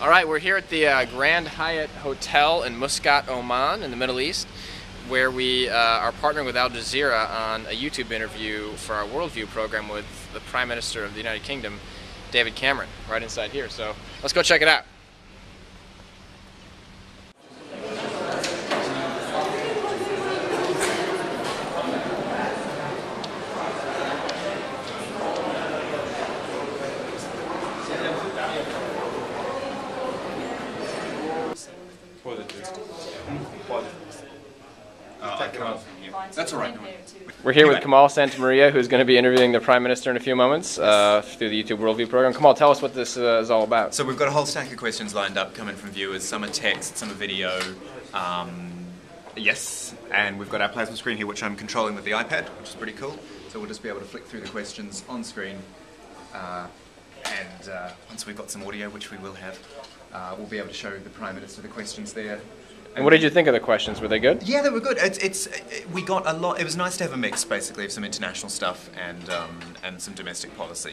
All right, we're here at the uh, Grand Hyatt Hotel in Muscat, Oman, in the Middle East, where we uh, are partnering with Al Jazeera on a YouTube interview for our Worldview program with the Prime Minister of the United Kingdom, David Cameron, right inside here. So let's go check it out. That's all right. We're here with Kamal Santamaria, who's going to be interviewing the Prime Minister in a few moments uh, through the YouTube Worldview program. Kamal, tell us what this uh, is all about. So we've got a whole stack of questions lined up coming from viewers. Some are text, some are video. Um, yes, and we've got our plasma screen here, which I'm controlling with the iPad, which is pretty cool. So we'll just be able to flick through the questions on screen. Uh, and uh, once we've got some audio, which we will have, uh, we'll be able to show the Prime Minister the questions there. And what did you think of the questions? Were they good? Yeah, they were good. It's, it's it, we got a lot. It was nice to have a mix, basically, of some international stuff and um, and some domestic policy.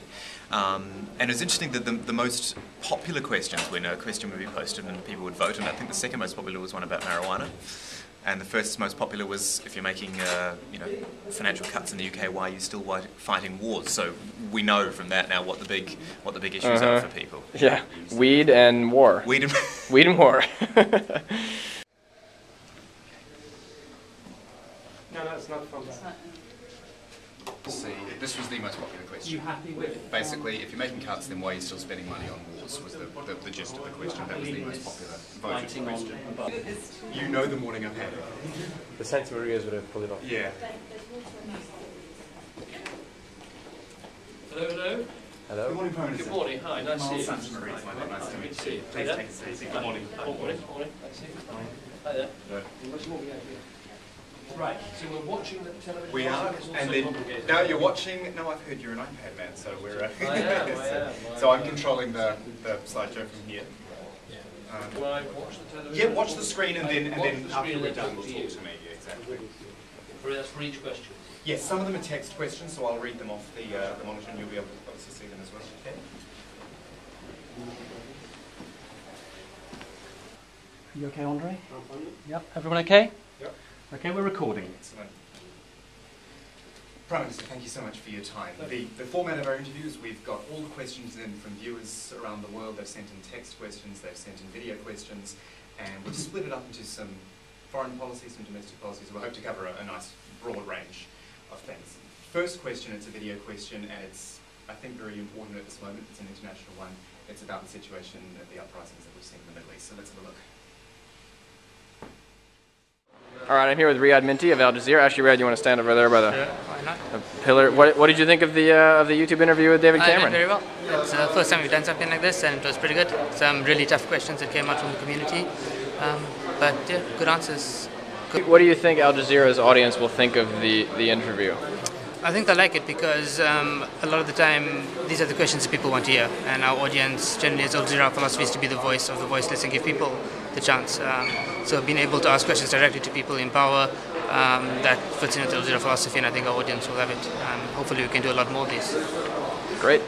Um, and it was interesting that the, the most popular questions when a question would be posted and people would vote, and I think the second most popular was one about marijuana. And the first most popular was if you're making uh, you know financial cuts in the UK, why are you still fighting wars? So we know from that now what the big what the big issues Uh-huh. are for people. Yeah, weed and war. Weed and Weed and war. No, no, it's not from that. See, this was the most popular You question. happy with? Basically, if you're making cuts, then why are you still spending money on wars? Was the, the, the gist of the question. That was the most popular voted question. You know the morning I've had. The Santa Maria's would have pulled it off. Yeah. Hello, hello. Good morning, Prime Good morning. Hi, nice to see you. Santamaria, it's my name. Nice to meet you. Hi Please there. take a seat. Good morning. Good morning. Morning. Nice to see you. Hi there. Right, so we're watching the television. We are, It's all and then complicated. now you're watching. No, I've heard you're an iPad man, so we're. Uh, I am, I so, am, I so I'm am. controlling the, the slideshow from here. Will I watch the television? Yeah, watch the screen and then and then the after we're done, we'll talk to to me. Yeah, exactly. For- That's for each question. Yes, some of them are text questions, so I'll read them off the, uh, the monitor and you'll be able to obviously see them as well. Okay. You okay, Andre? Yep. Everyone okay? Okay, we're recording. Excellent. Prime Minister, thank you so much for your time. The, the format of our interviews, we've got all the questions in from viewers around the world. They've sent in text questions, they've sent in video questions, and we've split it up into some foreign policies, some domestic policies. We hope to cover a, a nice broad range of things. First question, it's a video question, and it's, I think, very important at this moment. It's an international one. It's about the situation of the uprisings that we've seen in the Middle East. So let's have a look. All right, I'm here with Riyad Minty of Al Jazeera. Actually, Riyad, you want to stand over there by the, Why not? the pillar? What, what did you think of the uh, of the YouTube interview with David Cameron? I did very well. It's the first time we've done something like this, and it was pretty good. Some really tough questions that came out from the community, um, but yeah, good answers. Good. What do you think Al Jazeera's audience will think of the, the interview? I think they like it because um, a lot of the time these are the questions that people want to hear, and our audience generally as Al Jazeera philosophy is to be the voice of the voiceless and give people the chance. Um, so being able to ask questions directly to people in power, um, that fits in with Al Jazeera philosophy, and I think our audience will have it. Hopefully, we can do a lot more of these. Great.